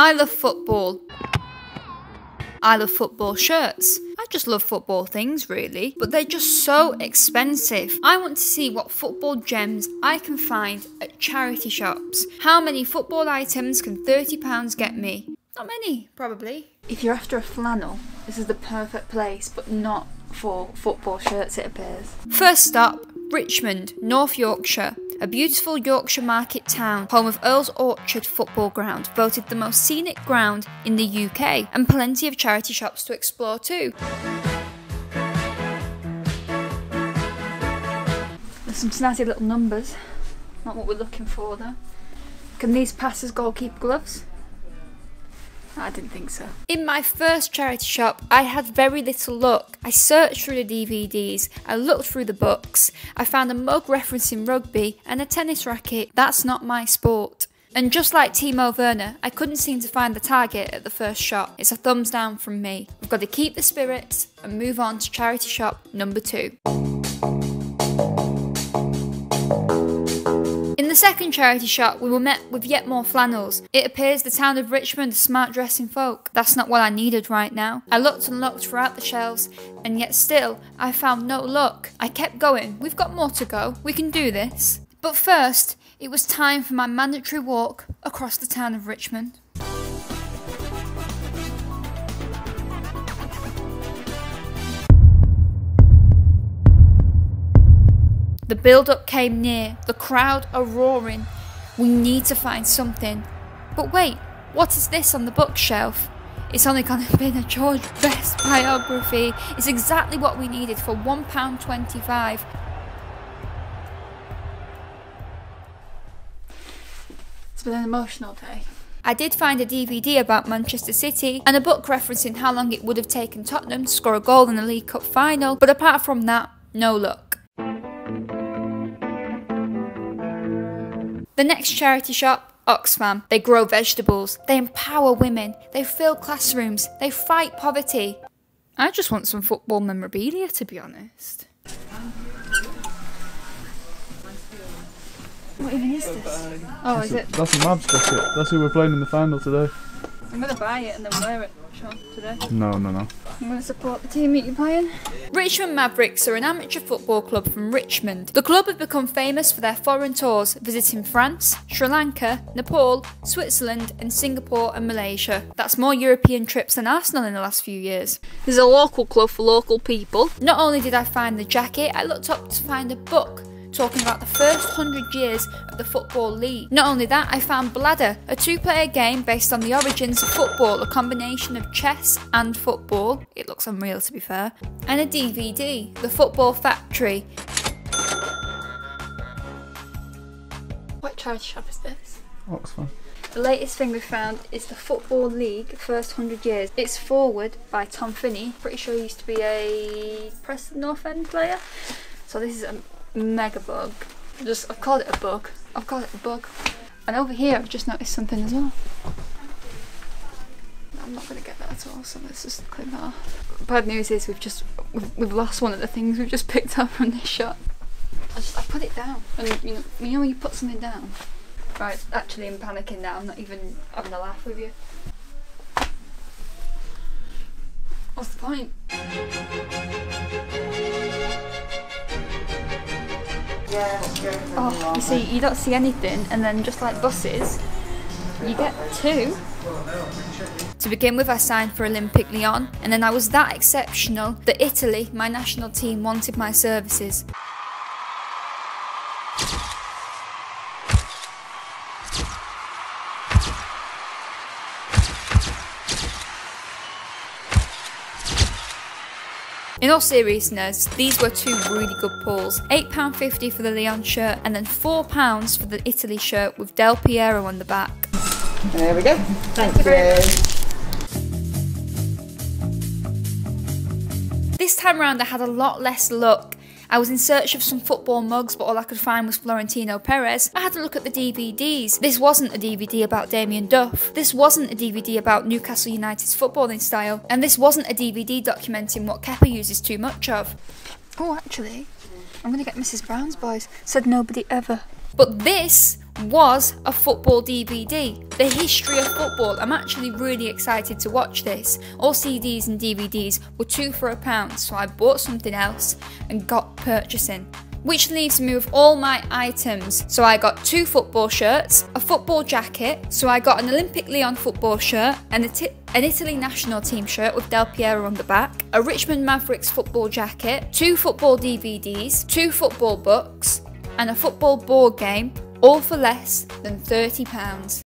I love football. I love football shirts. I just love football things, really, but they're just so expensive. I want to see what football gems I can find at charity shops. How many football items can £30 get me? Not many, probably. If you're after a flannel, this is the perfect place, but not for football shirts, it appears. First stop Richmond, North Yorkshire. A beautiful Yorkshire market town, home of Earl's Orchard Football Ground, voted the most scenic ground in the UK, and plenty of charity shops to explore too. There's some snazzy little numbers, not what we're looking for though. Can these pass as goalkeeper gloves? I didn't think so. In my first charity shop, I had very little luck. I searched through the DVDs, I looked through the books, I found a mug referencing rugby and a tennis racket. That's not my sport. And just like Timo Werner, I couldn't seem to find the target at the first shot. It's a thumbs down from me. We've got to keep the spirits and move on to charity shop number two. In the second charity shop, we were met with yet more flannels. It appears the town of Richmond is smart dressing folk. That's not what I needed right now. I looked and looked throughout the shelves, and yet still, I found no luck. I kept going. We've got more to go. We can do this. But first, it was time for my mandatory walk across the town of Richmond. Build up came near, the crowd are roaring. We need to find something. But wait, what is this on the bookshelf? It's only gonna be a George Best biography. It's exactly what we needed for £1.25. It's been an emotional day. I did find a DVD about Manchester City and a book referencing how long it would have taken Tottenham to score a goal in the League Cup final, but apart from that, no luck. The next charity shop, Oxfam. They grow vegetables, they empower women, they fill classrooms, they fight poverty. I just want some football memorabilia, to be honest. What even is this? Oh, is it? That's a Mavs jacket. That's who we're playing in the final today. I'm gonna buy it and then wear it, Sean, today. No, no, no. I'm going to support the team that you're playing. Richmond Mavericks are an amateur football club from Richmond. The club have become famous for their foreign tours, visiting France, Sri Lanka, Nepal, Switzerland, and Singapore and Malaysia. That's more European trips than Arsenal in the last few years. This is a local club for local people. Not only did I find the jacket, I looked up to find a book talking about the first 100 years of the Football League. Not only that, I found Bladder, a two player game based on the origins of football, a combination of chess and football. It looks unreal to be fair. And a DVD, The Football Factory. What charity shop is this? Oxfam. The latest thing we found is the Football League First 100 Years. It's foreword by Tom Finney. Pretty sure he used to be a Preston North End player. So this is a mega bug. Just I've called it a bug. I've called it a bug. And over here I've just noticed something as well. I'm not gonna get that at all, so let's just clean that off. Bad news is we've just we've, we've lost one of the things we've just picked up from this shop. I just I put it down. And you know you know when you put something down? Right, actually I'm panicking now, I'm not even having a laugh with you. What's the point? Oh, you see, you don't see anything, and then just like buses, you get two. To begin with, I signed for Olympique Lyon, and then I was that exceptional that Italy, my national team, wanted my services. In all seriousness, these were two really good pulls. £8.50 for the Lyon shirt and then £4 for the Italy shirt with Del Piero on the back. There we go. Thank, Thank you. you. This time around I had a lot less luck I was in search of some football mugs, but all I could find was Florentino Perez. I had to look at the DVDs. This wasn't a DVD about Damien Duff. This wasn't a DVD about Newcastle United's footballing style. And this wasn't a DVD documenting what Kepa uses too much of. Oh, actually, I'm gonna get Mrs. Brown's Boys. Said nobody ever. But this was a football DVD, the history of football. I'm actually really excited to watch this. All CDs and DVDs were two for a pound, so I bought something else and got purchasing which leaves me with all my items. So I got two football shirts, a football jacket, so I got an Olympique Lyon football shirt and an Italy national team shirt with Del Piero on the back, a Richmond Mavericks football jacket, two football DVDs, two football books, and a football board game, all for less than £30.